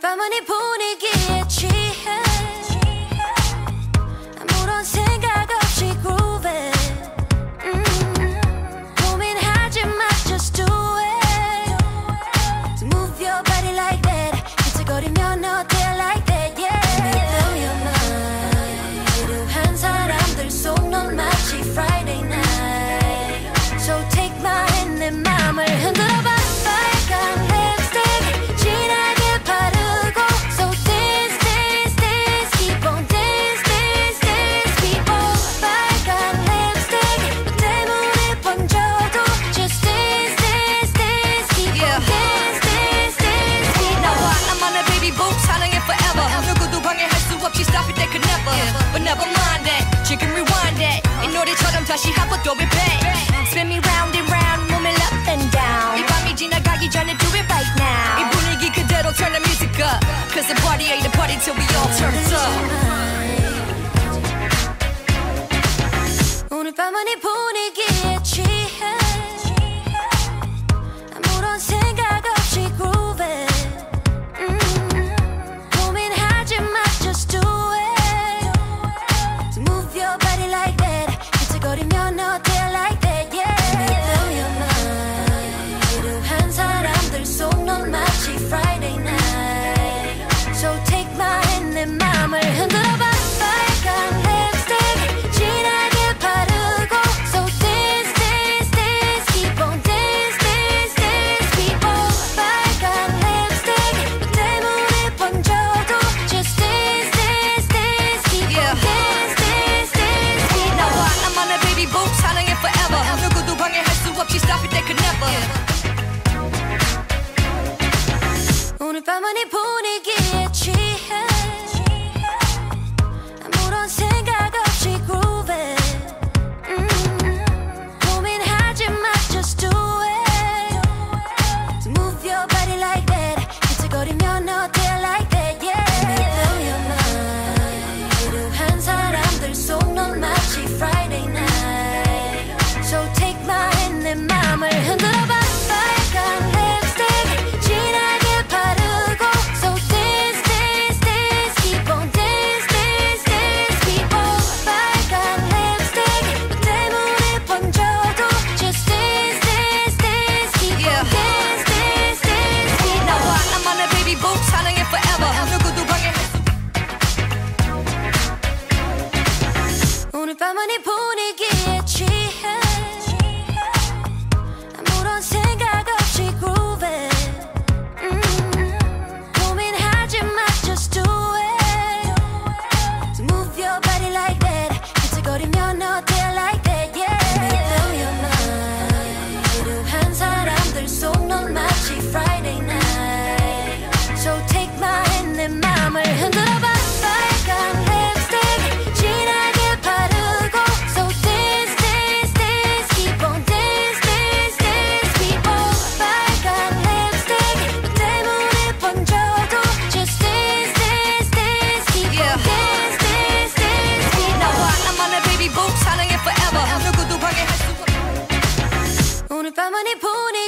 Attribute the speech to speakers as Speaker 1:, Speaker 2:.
Speaker 1: 밤만의 분위기. cause she have a it
Speaker 2: back Spin me round and round moving up and down. 이 밤이 지나가기 전에 do it right now. 이 분위기 그대로 turn the music up. Cause the party ain't a party till we all turn up.
Speaker 1: 오늘 가만히 보내기 get you. 밤하늘 보내